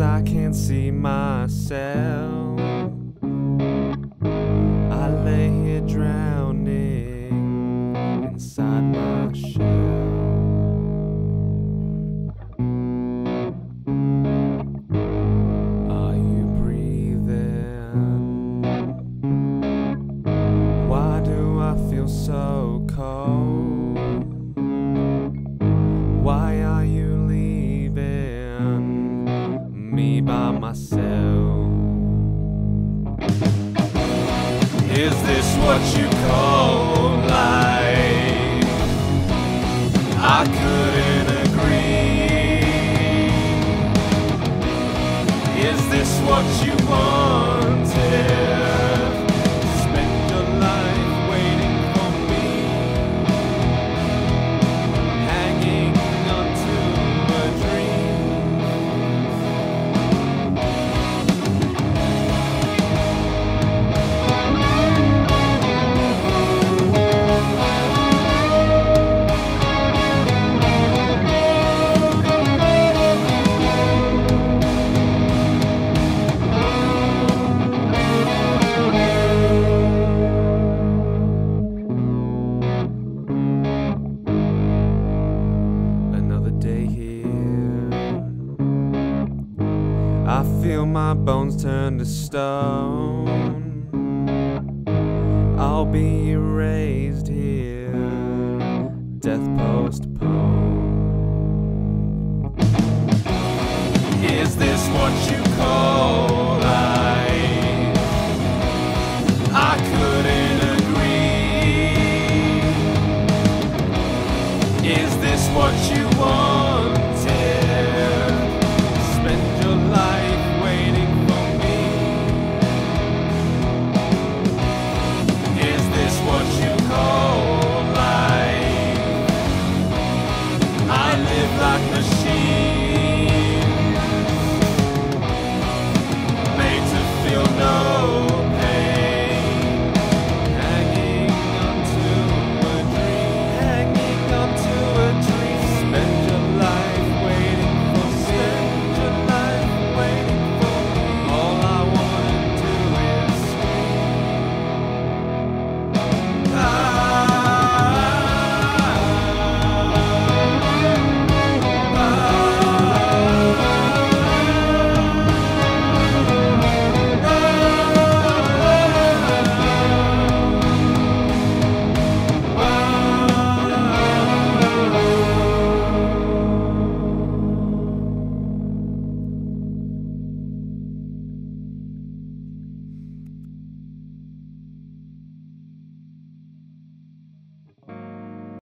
I can't see myself. Myself? Is this what you call life? I couldn't agree. Is this what you wanted? I feel my bones turn to stone. I'll be erased here, death postponed. Is this what you call life? I couldn't agree. Is this what you want?